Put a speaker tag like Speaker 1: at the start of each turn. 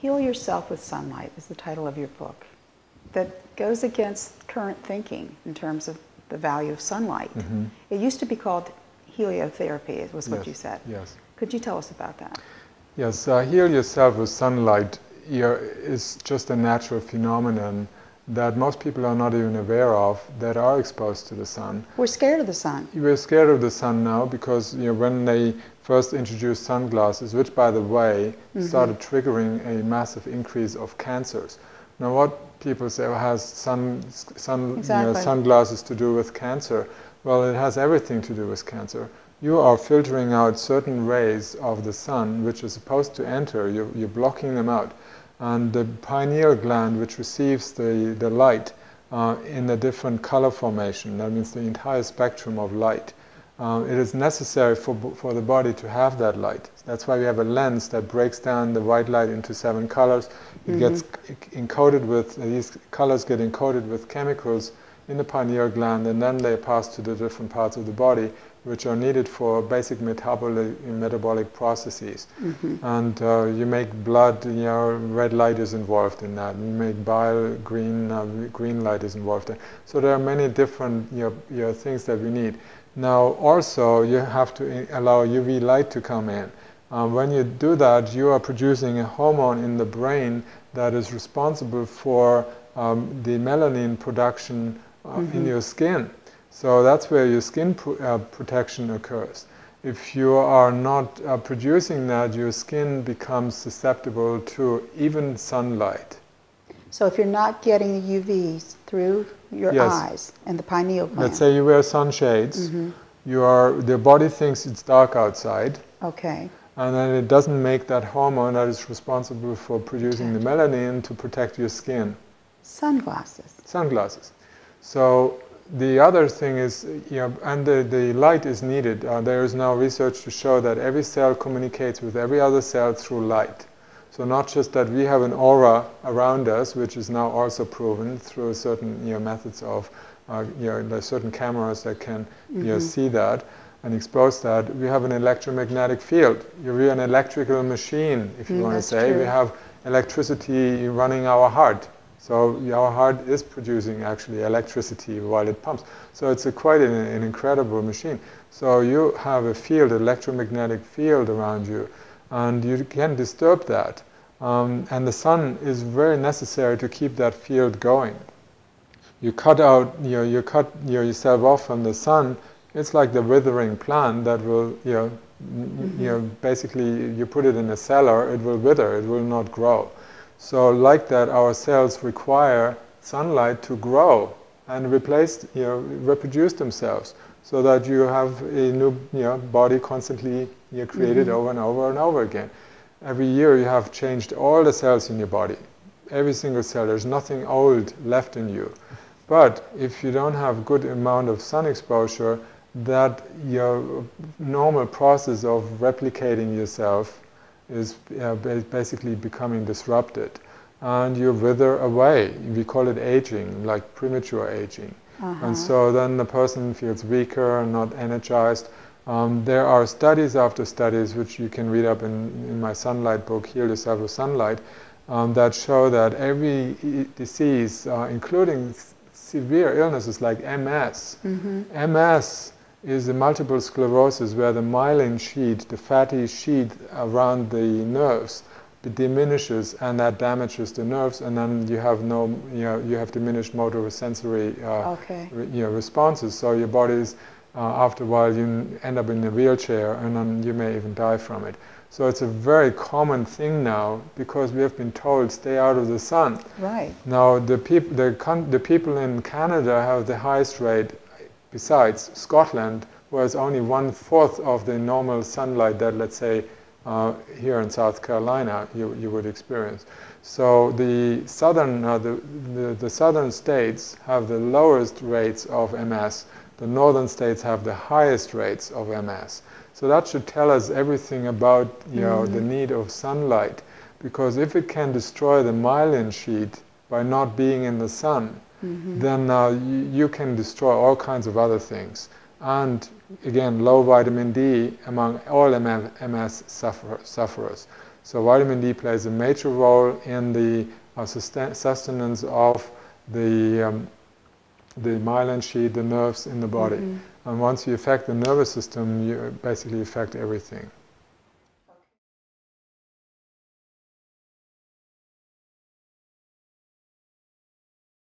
Speaker 1: Heal Yourself with Sunlight is the title of your book that goes against current thinking in terms of the value of sunlight.
Speaker 2: Mm-hmm.
Speaker 1: It used to be called heliotherapy, was what
Speaker 2: Yes,
Speaker 1: you said.
Speaker 2: Yes.
Speaker 1: Could you tell us about that?
Speaker 2: Yes, uh, heal yourself with sunlight is just a natural phenomenon that most people are not even aware of that are exposed to the sun.
Speaker 1: We're scared of the sun.
Speaker 2: We're scared of the sun now because you know, when they first introduced sunglasses, which by the way mm-hmm. started triggering a massive increase of cancers. Now, what people say well, has sun, sun, you know, sunglasses to do with cancer? Well, it has everything to do with cancer. You are filtering out certain rays of the sun which are supposed to enter, you're, you're blocking them out. And the pineal gland, which receives the, the light uh, in a different color formation, that means the entire spectrum of light, um, it is necessary for, for the body to have that light. That's why we have a lens that breaks down the white light into seven colors. It gets encoded with, these colors get encoded with chemicals in the pineal gland and then they pass to the different parts of the body which are needed for basic metabolic, metabolic processes. And uh, you make blood, you know, red light is involved in that. You make bile, green, uh, green light is involved in. So there are many different you know, you know, things that we need. Now also you have to allow UV light to come in. Um, when you do that, you are producing a hormone in the brain that is responsible for um, the melanin production uh, in your skin. So that's where your skin pro- uh, protection occurs. If you are not uh, producing that, your skin becomes susceptible to even sunlight.
Speaker 1: So if you're not getting the UVs through your
Speaker 2: Yes.
Speaker 1: eyes and the pineal gland,
Speaker 2: Let's say you wear sunshades, you are, the body thinks it's dark outside,
Speaker 1: okay,
Speaker 2: and then it doesn't make that hormone that is responsible for producing the melanin to protect your skin.
Speaker 1: sunglasses.
Speaker 2: sunglasses. So the other thing is, you know, and the, the light is needed. Uh, there is now research to show that every cell communicates with every other cell through light. So not just that we have an aura around us, which is now also proven through certain you know, methods of, uh, you know, certain cameras that can you know, see that and expose that. We have an electromagnetic field. You're an electrical machine, if you
Speaker 1: Mm,
Speaker 2: want to say. We have electricity running our heart. So your heart is producing actually electricity while it pumps. So it's a quite an, an incredible machine. So you have a field, electromagnetic field around you, and you can disturb that. Um, and the sun is very necessary to keep that field going. You cut out, you know, you cut you know, yourself off from the sun. It's like the withering plant that will, you know, n- you know, basically you put it in a cellar, it will wither, it will not grow. So, like that, our cells require sunlight to grow and replace, you know, reproduce themselves, so that you have a new, you know, body constantly you know, created mm-hmm. over and over and over again. Every year, you have changed all the cells in your body, every single cell. There's nothing old left in you. But if you don't have good amount of sun exposure, that your normal process of replicating yourself is uh, ba- basically becoming disrupted and you wither away. We call it aging, like premature aging. And so then the person feels weaker and not energized. Um, there are studies after studies, which you can read up in, in my Sunlight book, Heal Yourself with Sunlight, um, that show that every i- disease, uh, including s- severe illnesses like MS, MS is the multiple sclerosis where the myelin sheath, the fatty sheath around the nerves, diminishes and that damages the nerves and then you have no you know you have diminished motor sensory uh,
Speaker 1: Okay.
Speaker 2: re- you know, responses so your body's uh, after a while you end up in a wheelchair and then you may even die from it so it's a very common thing now because we have been told stay out of the sun
Speaker 1: Right.
Speaker 2: now the people the, con- the people in Canada have the highest rate besides Scotland was only one fourth of the normal sunlight that let's say uh, here in South Carolina you, you would experience. So the southern uh, the, the, the southern states have the lowest rates of MS. The northern states have the highest rates of MS. So that should tell us everything about you know the need of sunlight because if it can destroy the myelin sheet by not being in the sun, then uh, you, you can destroy all kinds of other things. And again, low vitamin D among all MS suffer, sufferers. So vitamin D plays a major role in the uh, sustenance of the um, the myelin sheath, the nerves in the body. Mm -hmm. And once you affect the nervous system, you basically affect everything.